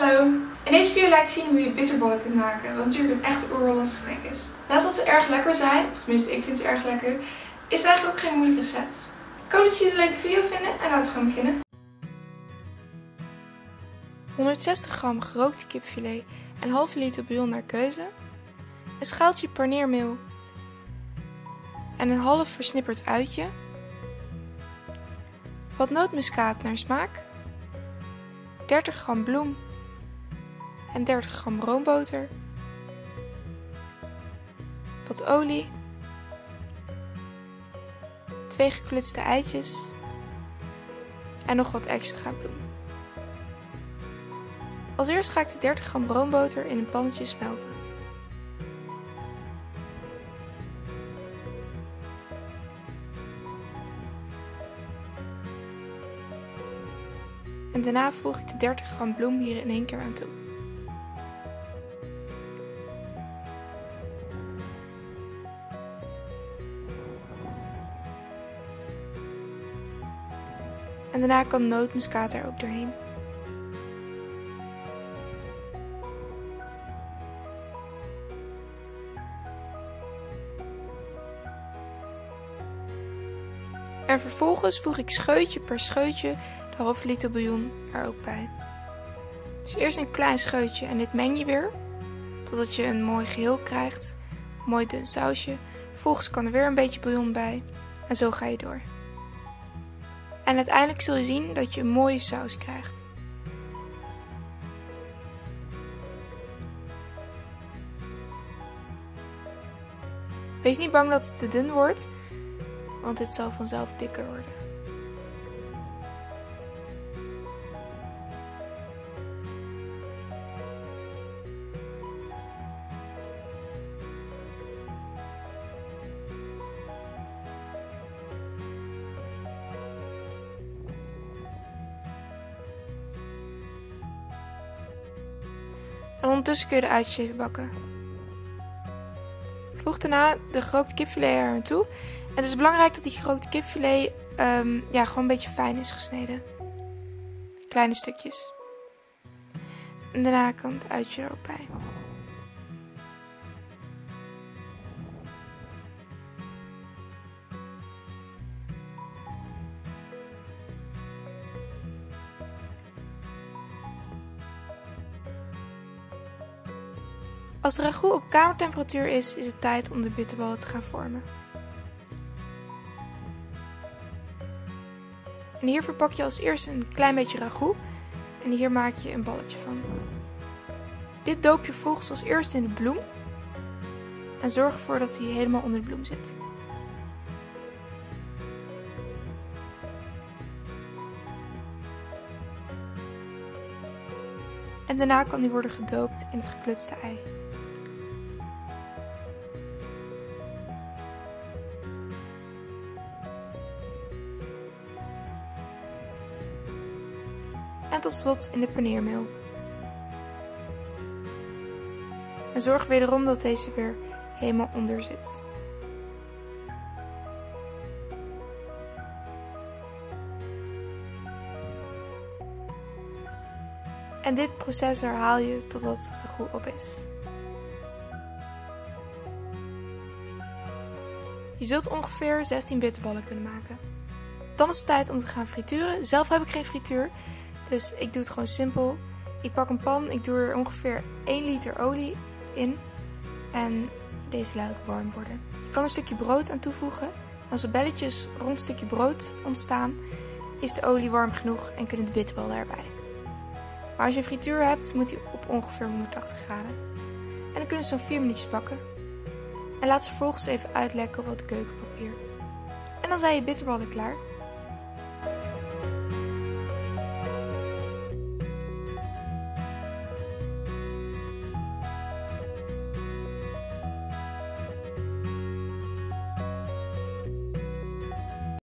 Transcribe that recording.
Hallo! In deze video laat ik zien hoe je bitterballen kunt maken, wat natuurlijk een echte oer-Hollandse snack is. Naast dat ze erg lekker zijn, of tenminste ik vind ze erg lekker, is het eigenlijk ook geen moeilijk recept. Ik hoop dat jullie een leuke video vinden en laten we gaan beginnen. 160 gram gerookte kipfilet en halve liter bouillon naar keuze. Een schaaltje paneermeel en een half versnipperd uitje. Wat nootmuskaat naar smaak. 30 gram bloem en 30 gram roomboter. Wat olie. 2 geklutste eitjes. En nog wat extra bloem. Als eerst ga ik de 30 gram roomboter in een pannetje smelten. En daarna voeg ik de 30 gram bloem hier in één keer aan toe. En daarna kan nootmuskaat er ook doorheen. En vervolgens voeg ik scheutje per scheutje de halve liter bouillon er ook bij. Dus eerst een klein scheutje en dit meng je weer. Totdat je een mooi geheel krijgt. Mooi dun sausje. Vervolgens kan er weer een beetje bouillon bij. En zo ga je door. En uiteindelijk zul je zien dat je een mooie saus krijgt. Wees niet bang dat het te dun wordt, want dit zal vanzelf dikker worden. En ondertussen kun je de uitjes even bakken. Voeg daarna de gerookte kipfilet er aan toe. En het is belangrijk dat die gerookte kipfilet um, ja, gewoon een beetje fijn is gesneden. Kleine stukjes. En daarna kan het uitje er ook bij. Als de ragout op kamertemperatuur is, is het tijd om de bitterballen te gaan vormen. En hier verpak je als eerste een klein beetje ragout en hier maak je een balletje van. Dit doop je volgens als eerste in de bloem en zorg ervoor dat hij helemaal onder de bloem zit. En daarna kan hij worden gedoopt in het geklutste ei. En tot slot in de paneermeel. En zorg wederom dat deze weer helemaal onder zit. En dit proces herhaal je totdat het goed op is. Je zult ongeveer 16 bitterballen kunnen maken. Dan is het tijd om te gaan frituren. Zelf heb ik geen frituur, dus ik doe het gewoon simpel. Ik pak een pan, ik doe er ongeveer 1 liter olie in. En deze laat ik warm worden. Ik kan een stukje brood aan toevoegen. Als er belletjes rond een stukje brood ontstaan, is de olie warm genoeg en kunnen de bitterballen erbij. Maar als je een frituur hebt, moet die op ongeveer 180 graden. En dan kunnen ze zo'n 4 minuutjes bakken. En laat ze vervolgens even uitlekken op wat keukenpapier. En dan zijn je bitterballen klaar.